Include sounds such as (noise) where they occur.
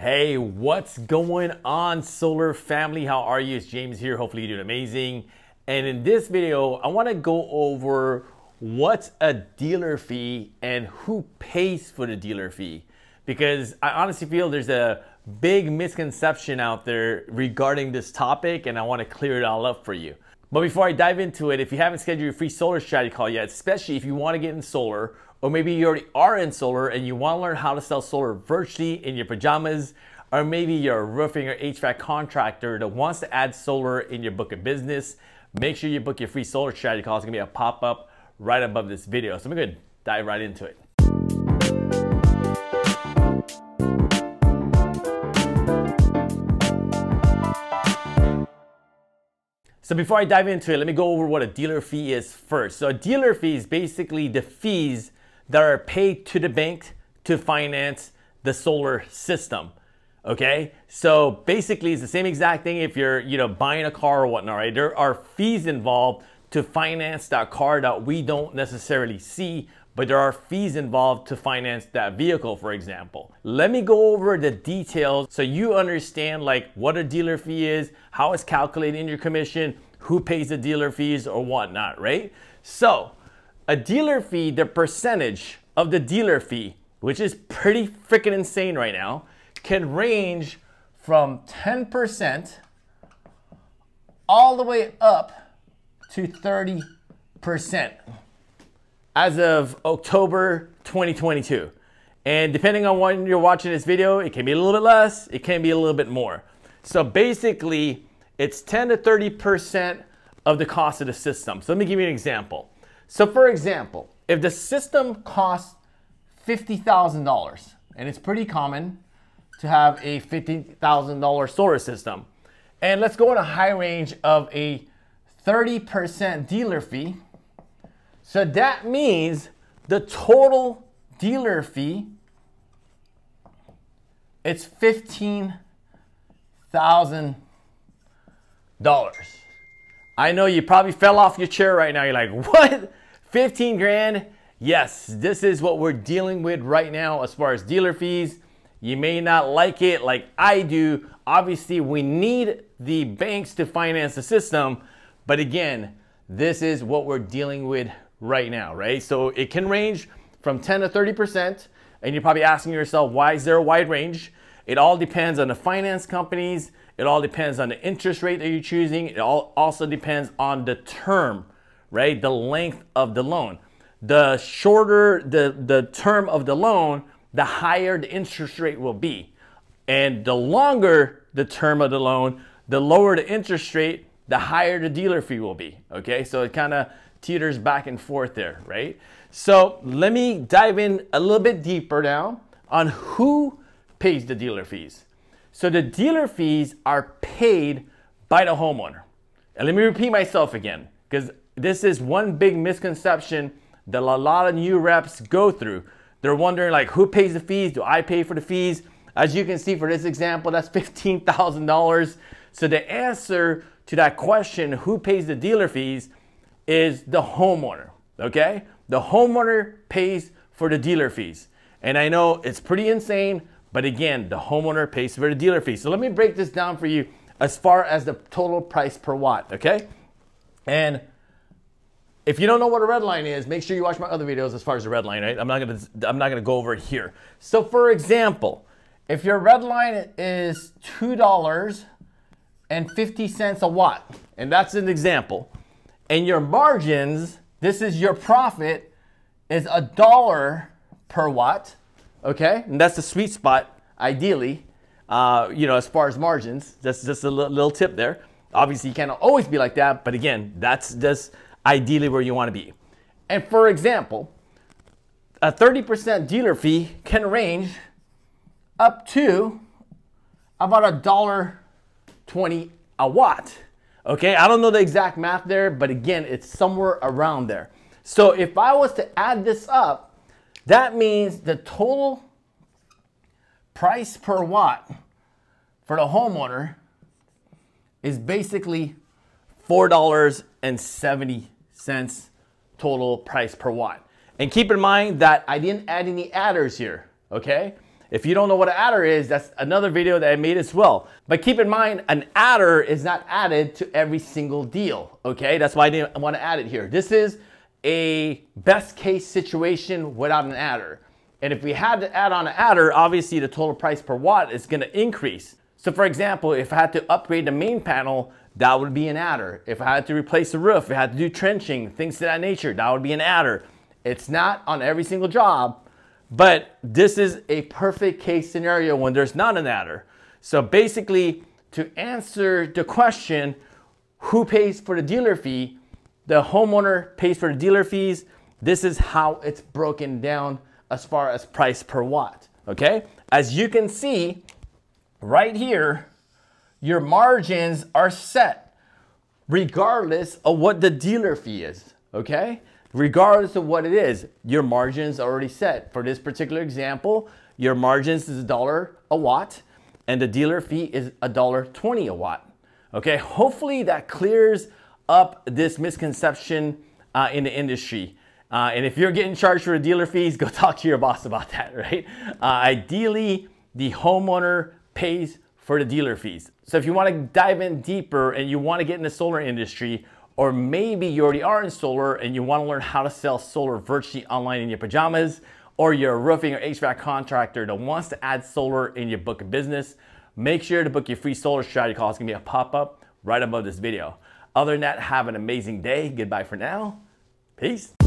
Hey, what's going on, solar family? How are you? It's James here. Hopefully, you're doing amazing. And in this video, I want to go over what's a dealer fee and who pays for the dealer fee. Because I honestly feel there's a big misconception out there regarding this topic, and I want to clear it all up for you. But before I dive into it, if you haven't scheduled your free solar strategy call yet, especially if you want to get in solar, or maybe you already are in solar and you want to learn how to sell solar virtually in your pajamas, or maybe you're a roofing or HVAC contractor that wants to add solar in your book of business, make sure you book your free solar strategy call. It's gonna be a pop up right above this video. So I'm gonna dive right into it. So before I dive into it, let me go over what a dealer fee is first. So a dealer fee is basically the fees that are paid to the bank to finance the solar system. Okay, so basically it's the same exact thing if you're you know buying a car or whatnot, right? There are fees involved to finance that car that we don't necessarily see, but there are fees involved to finance that vehicle, for example. Let me go over the details so you understand like what a dealer fee is, how it's calculated in your commission, who pays the dealer fees or whatnot, right? So a dealer fee, the percentage of the dealer fee, which is pretty freaking insane right now, can range from 10% all the way up to 30% as of October 2022. And depending on when you're watching this video, it can be a little bit less, it can be a little bit more. So basically, it's 10 to 30% of the cost of the system. So let me give you an example. So for example, if the system costs $50,000, and it's pretty common to have a $50,000 solar system, and let's go in a high range of a 30% dealer fee. So that means the total dealer fee it's $15,000. I know you probably fell off your chair right now. You're like, what? 15 grand. Yes, this is what we're dealing with right now as far as dealer fees. You may not like it like I do. Obviously, we need the banks to finance the system. But again, this is what we're dealing with right now, right? So it can range from 10 to 30%. And you're probably asking yourself, why is there a wide range? It all depends on the finance companies. It all depends on the interest rate that you're choosing. It all also depends on the term right? The length of the loan. The shorter the, the term of the loan, the higher the interest rate will be. And the longer the term of the loan, the lower the interest rate, the higher the dealer fee will be. Okay, so it kind of teeters back and forth there, right? So let me dive in a little bit deeper now on who pays the dealer fees. So the dealer fees are paid by the homeowner. And let me repeat myself again, because this is one big misconception that a lot of new reps go through. They're wondering like, who pays the fees? Do I pay for the fees? As you can see for this example, that's (laughs) $15,000. So the answer to that question, who pays the dealer fees, is the homeowner, okay? The homeowner pays for the dealer fees. And I know it's pretty insane, but again, the homeowner pays for the dealer fees. So let me break this down for you as far as the total price per watt, okay? And if you don't know what a red line is, make sure you watch my other videos as far as the red line, right? I'm not gonna I'm not gonna go over it here. So for example, if your red line is two dollars and 50 cents a watt, and that's an example, and your margins, this is your profit, is a dollar per watt, okay? And that's the sweet spot, ideally, uh, you know, as far as margins. That's just a little tip there. Obviously, you can't always be like that, but again, that's just ideally where you want to be. And for example, a 30% dealer fee can range up to about a dollar 20 a watt. Okay, I don't know the exact math there, but again, it's somewhere around there. So if I was to add this up, that means the total price per watt for the homeowner is basically $4.70 total price per watt. And keep in mind that I didn't add any adders here, okay? If you don't know what an adder is, that's another video that I made as well. But keep in mind, an adder is not added to every single deal, okay? That's why I didn't want to add it here. This is a best case situation without an adder. And if we had to add on an adder, obviously the total price per watt is gonna increase. So for example, if I had to upgrade the main panel, that would be an adder. If I had to replace the roof, if I had to do trenching, things of that nature, that would be an adder. It's not on every single job, but this is a perfect case scenario when there's not an adder. So basically, to answer the question, who pays for the dealer fee? The homeowner pays for the dealer fees. This is how it's broken down as far as price per watt, okay? As you can see right here, your margins are set regardless of what the dealer fee is, okay? Regardless of what it is, your margins are already set. For this particular example, your margins is a dollar a watt and the dealer fee is a dollar 20 a watt. Okay, hopefully that clears up this misconception uh, in the industry. Uh, and if you're getting charged for dealer fees, (laughs) go talk to your boss about that, (laughs) right? Uh, ideally, the homeowner pays for the dealer fees. So if you want to dive in deeper and you want to get in the solar industry, or maybe you already are in solar and you want to learn how to sell solar virtually online in your pajamas, or you're a roofing or HVAC contractor that wants to add solar in your book of business, make sure to book your free solar strategy call. It's gonna be a pop-up right above this video. Other than that, have an amazing day. Goodbye for now. Peace.